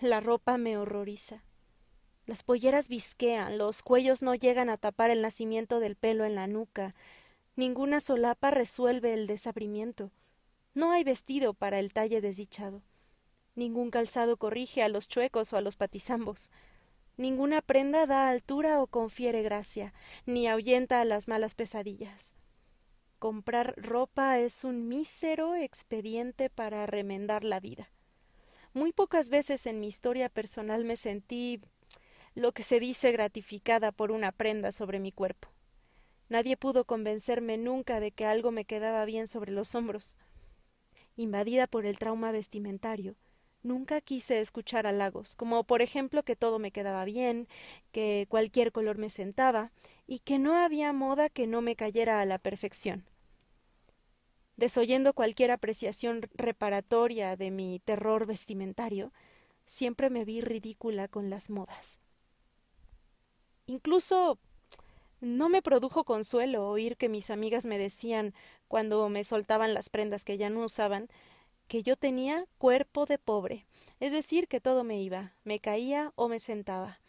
La ropa me horroriza. Las polleras visquean, los cuellos no llegan a tapar el nacimiento del pelo en la nuca, ninguna solapa resuelve el desabrimiento. No hay vestido para el talle desdichado. Ningún calzado corrige a los chuecos o a los patizambos. Ninguna prenda da altura o confiere gracia, ni ahuyenta a las malas pesadillas. Comprar ropa es un mísero expediente para remendar la vida. Muy pocas veces en mi historia personal me sentí lo que se dice gratificada por una prenda sobre mi cuerpo. Nadie pudo convencerme nunca de que algo me quedaba bien sobre los hombros. Invadida por el trauma vestimentario, nunca quise escuchar halagos, como por ejemplo que todo me quedaba bien, que cualquier color me sentaba, y que no había moda que no me cayera a la perfección desoyendo cualquier apreciación reparatoria de mi terror vestimentario, siempre me vi ridícula con las modas. Incluso no me produjo consuelo oír que mis amigas me decían, cuando me soltaban las prendas que ya no usaban, que yo tenía cuerpo de pobre, es decir, que todo me iba, me caía o me sentaba,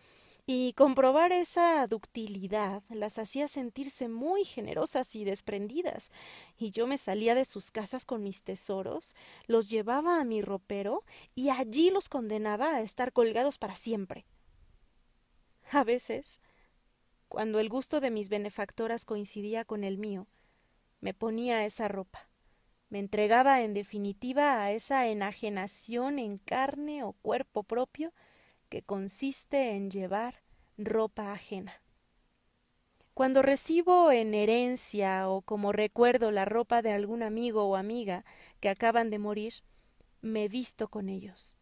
y comprobar esa ductilidad las hacía sentirse muy generosas y desprendidas, y yo me salía de sus casas con mis tesoros, los llevaba a mi ropero y allí los condenaba a estar colgados para siempre. A veces, cuando el gusto de mis benefactoras coincidía con el mío, me ponía esa ropa, me entregaba en definitiva a esa enajenación en carne o cuerpo propio que consiste en llevar ropa ajena. Cuando recibo en herencia o como recuerdo la ropa de algún amigo o amiga que acaban de morir, me visto con ellos.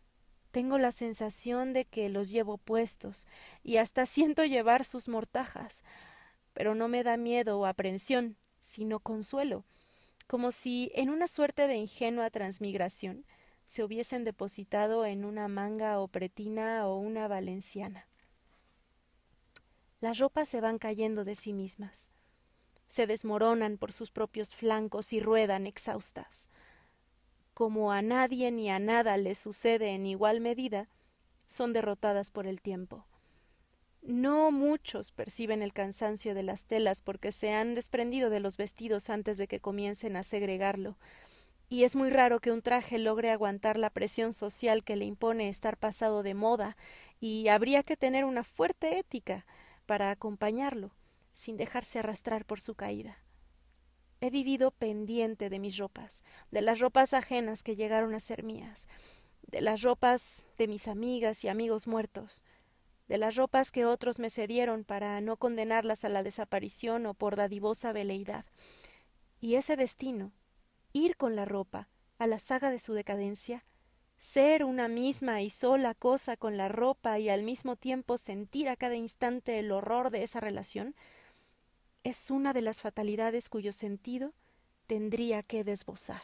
Tengo la sensación de que los llevo puestos y hasta siento llevar sus mortajas, pero no me da miedo o aprensión, sino consuelo, como si en una suerte de ingenua transmigración se hubiesen depositado en una manga o pretina o una valenciana. Las ropas se van cayendo de sí mismas, se desmoronan por sus propios flancos y ruedan exhaustas. Como a nadie ni a nada le sucede en igual medida, son derrotadas por el tiempo. No muchos perciben el cansancio de las telas porque se han desprendido de los vestidos antes de que comiencen a segregarlo, y es muy raro que un traje logre aguantar la presión social que le impone estar pasado de moda, y habría que tener una fuerte ética para acompañarlo, sin dejarse arrastrar por su caída. He vivido pendiente de mis ropas, de las ropas ajenas que llegaron a ser mías, de las ropas de mis amigas y amigos muertos, de las ropas que otros me cedieron para no condenarlas a la desaparición o por dadivosa veleidad. Y ese destino, ir con la ropa a la saga de su decadencia, ser una misma y sola cosa con la ropa y al mismo tiempo sentir a cada instante el horror de esa relación, es una de las fatalidades cuyo sentido tendría que desbozar.